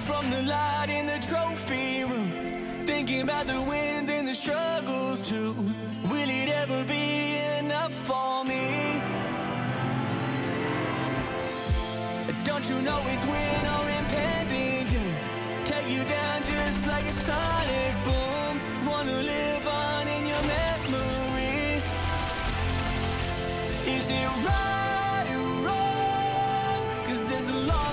from the light in the trophy room. Thinking about the wind and the struggles too. Will it ever be enough for me? Don't you know it's win or impending doom? Take you down just like a sonic boom. Wanna live on in your memory. Is it right